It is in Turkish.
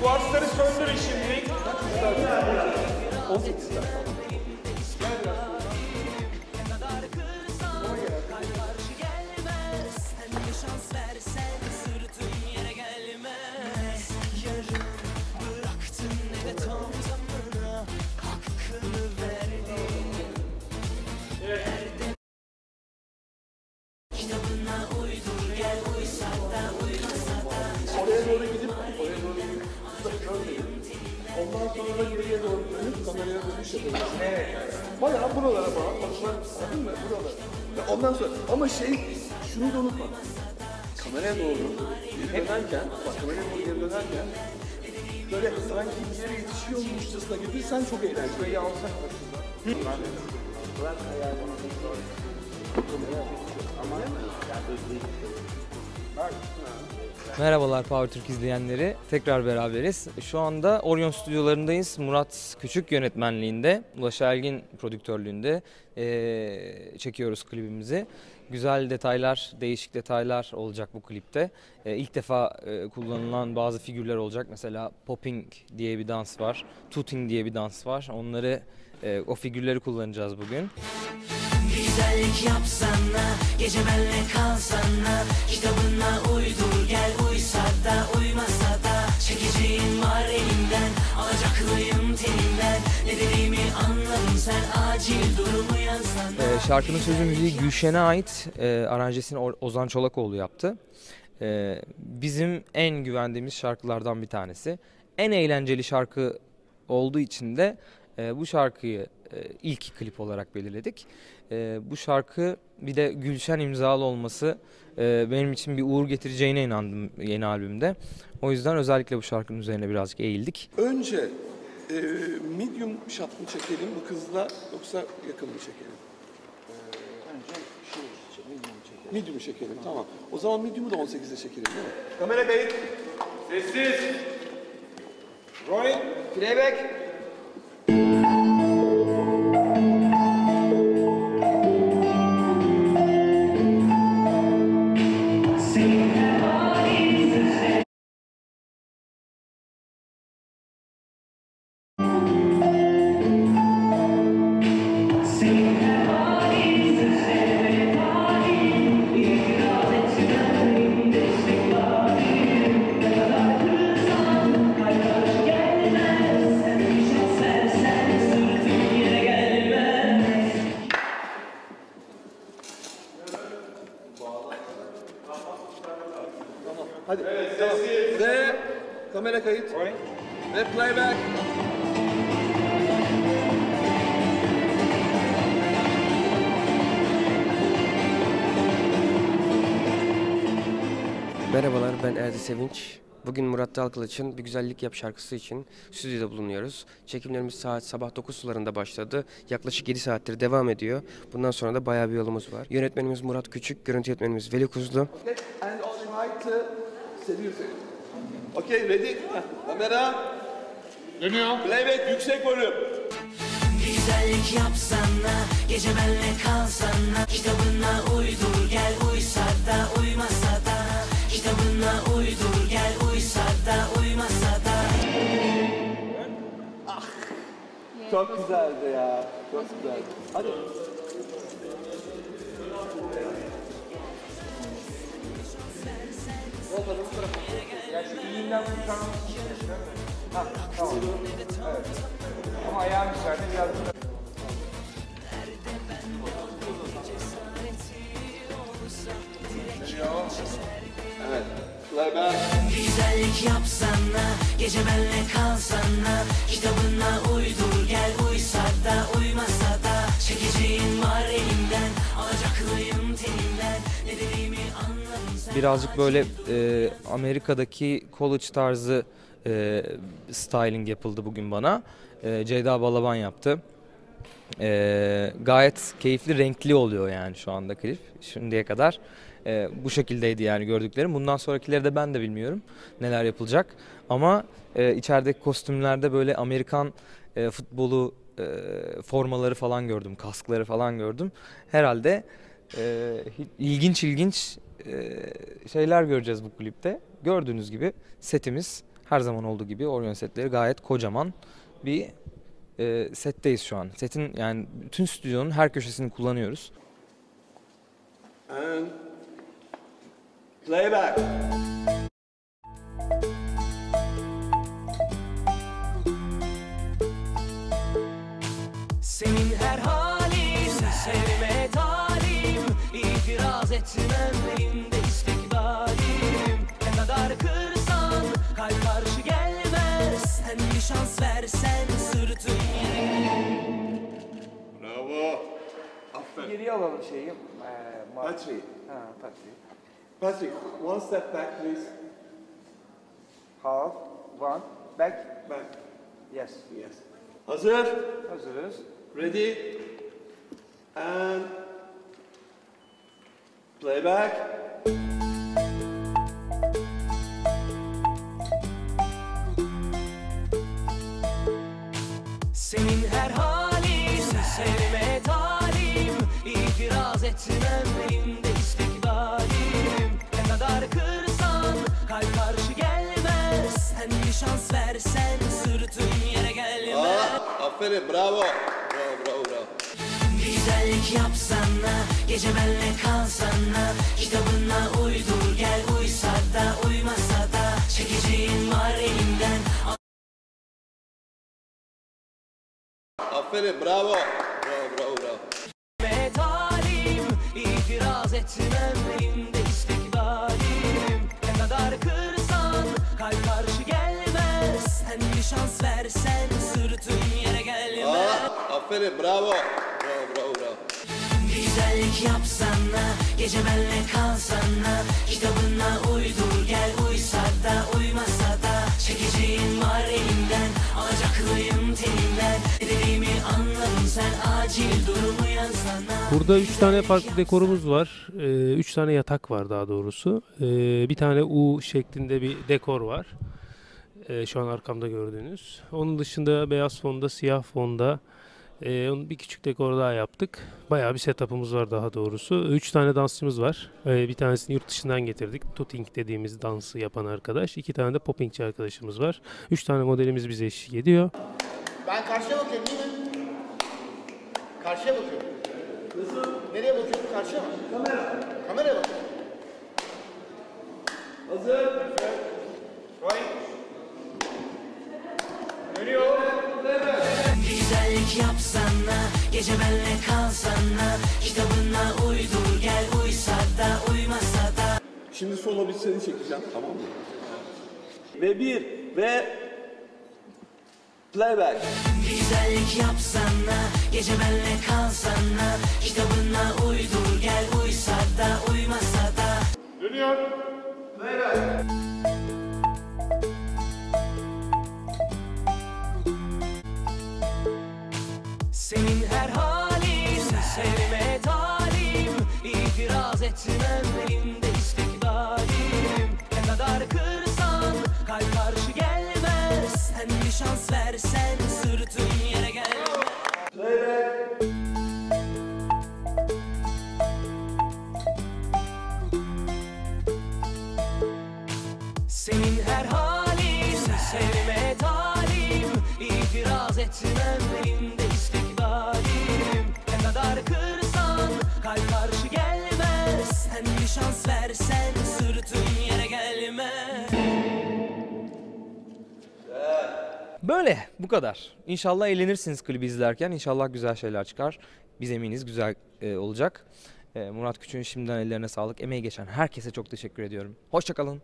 Kuarsları söndürün şimdi. Oraya Ondan sonra da geriye doğru dönüp kameraya dönüş yapabilirsin. Evet. Bayağı buralara bağlı, başlar, anladın mı? Buralara. Ve ondan sonra, ama şey, şunu da unutma. Kameraya doğru geri dönerken, bak kameraya doğru geri dönerken, böyle sanki bir yere yetişiyormuşçasına gidirsen çok eğlenceli. Şurayı alsak başında. Bırak ayağını. Ama Merhabalar Power Türk izleyenleri. Tekrar beraberiz. Şu anda Orion stüdyolarındayız. Murat Küçük yönetmenliğinde, Ulaş Elgin prodüktörlüğünde eee, çekiyoruz klibimizi. Güzel detaylar, değişik detaylar olacak bu klipte. Eee, ilk defa eee, kullanılan bazı figürler olacak. Mesela popping diye bir dans var, tooting diye bir dans var. Onları, eee, o figürleri kullanacağız bugün. Güzellik yapsana Gece benle kalsana Kitabına uydur gel Uysa da uymasa da Çekeceğin var elimden Alacaklıyım teninden Ne dediğimi anladın sen Acil durumu yazsana Ee, şarkının sözü müziği Gülşen'e ait. Ee, aranjesini Ozan Çolakoğlu yaptı. Ee, bizim en güvendiğimiz şarkılardan bir tanesi. En eğlenceli şarkı olduğu için de e, bu şarkıyı e, ilk klip olarak belirledik. E, bu şarkı bir de Gülşen imzalı olması e, benim için bir uğur getireceğine inandım yeni albümde. O yüzden özellikle bu şarkının üzerine birazcık eğildik. Önce e, medium shot mı çekelim bu kızla yoksa yakın mı çekelim? Önce şey, medium çekelim. Medium çekelim tamam. O zaman medium'u da 18'de çekelim değil mi? Kamera kayıt. Sessiz. Rolling. Playback. Kayıt. Rolling. Ve playback. Merhabalar ben Erdi Sevinç. Bugün Murat Dalkılıç'ın Bir Güzellik Yap şarkısı için stüdyoda bulunuyoruz. Çekimlerimiz saat sabah 9 sularında başladı. Yaklaşık 7 saattir devam ediyor. Bundan sonra da bayağı bir yolumuz var. Yönetmenimiz Murat Küçük, görüntü yönetmenimiz Veli Kuzlu. And try to seduce it. Okay, ready? Kamera. Dönüyor. Playback yüksek volüm. Bir güzellik yapsana Gece benle kalsana Kitabına uydur gel Uysa da uymasa da Kitabına uydur gel Uysa da uymasa da Çok güzeldi ya. Çok güzel. Hadi. Ya şu tamam. Evet. Ama güzellik yapsana Gece benle kalsana Kitabına uydur gel Uysa da uymasa da Çekeceğin var elimden Alacaklıyım teninden Ne dediğimi anladın sen birazcık böyle e, Amerika'daki college tarzı e, styling yapıldı bugün bana. E, Ceyda Balaban yaptı. E, gayet keyifli, renkli oluyor yani şu anda klip şimdiye kadar. E, bu şekildeydi yani gördüklerim. Bundan sonrakileri de ben de bilmiyorum neler yapılacak. Ama e, içerideki kostümlerde böyle Amerikan e, futbolu e, formaları falan gördüm, kaskları falan gördüm. Herhalde e, ilginç ilginç e, şeyler göreceğiz bu klipte. Gördüğünüz gibi setimiz her zaman olduğu gibi Orion setleri gayet kocaman bir e, setteyiz şu an. Setin yani bütün stüdyonun her köşesini kullanıyoruz. And playback. Senin her halin sevme talim İtiraz etmem elinde istikbalim Ne kadar kırsan kalp karşı gelmez Sen bir şans versen sırtın yere Bravo. Aferin. Geriye alalım şeyi. Ee, Patrick. Ha, Patrick. Patrick, one step back please. Half, one, back. Back. Yes. Yes. Hazır. Hazırız. Ready. And playback. Senin her halin sevme talim İtiraz etmem elinde istikbalim şans versen sırtın yere gelmez aferin, bravo. Bravo, bravo, bravo. Bir güzellik yapsana Gece benle kalsana Kitabına uydur gel Uysa da uymasa da Çekeceğin var elimden Aferin, bravo. Bravo, bravo, bravo. Metalim itiraz etmem elinde Sen bir şans versen sırtın yere gelmez Ah, aferin, bravo. Bravo, bravo, bravo. Bir güzellik yapsana Gece benle kalsana Kitabına uydur gel Uysa da uymasa da Çekeceğin var elimden Alacaklıyım teninden Ne dediğimi anladın sen Acil durumu yazsana Burada üç tane farklı dekorumuz var. Ee, üç tane yatak var daha doğrusu. Ee, bir tane U şeklinde bir dekor var. Ee, şu an arkamda gördüğünüz. Onun dışında beyaz fonda, siyah fonda ee, onun bir küçük dekor daha yaptık. Bayağı bir setup'ımız var daha doğrusu. Üç tane dansçımız var. Ee, bir tanesini yurt dışından getirdik. Tuting dediğimiz dansı yapan arkadaş. İki tane de poppingçi arkadaşımız var. Üç tane modelimiz bize eşlik ediyor. Ben karşıya bakıyorum değil mi? Karşıya bakıyorum. Nasıl? Nereye bakıyorum? Karşıya mı? Kamera. Kameraya bakıyorum. Bir yapsana Gece benle kalsana. Kitabına uydur gel Uysa da uymasa da. Şimdi solo bir seni çekeceğim, tamam mı? Ve bir, ve playback. Bir güzellik yapsana Gece benle kalsana. Kitabına uydur gel Uysa da uymasa da Senin her halin sevme talim İtiraz etmem elinde istikbalim. Ne kadar kırsan kalp karşı gelmez. Sen bir şans versen sırtın yere gelmez. Senin her halin sevme talim İtiraz etmem elinde Böyle bu kadar. İnşallah eğlenirsiniz klibi izlerken. İnşallah güzel şeyler çıkar. Biz eminiz güzel e, olacak. E, Murat Küçük'ün şimdiden ellerine sağlık. Emeği geçen herkese çok teşekkür ediyorum. Hoşçakalın.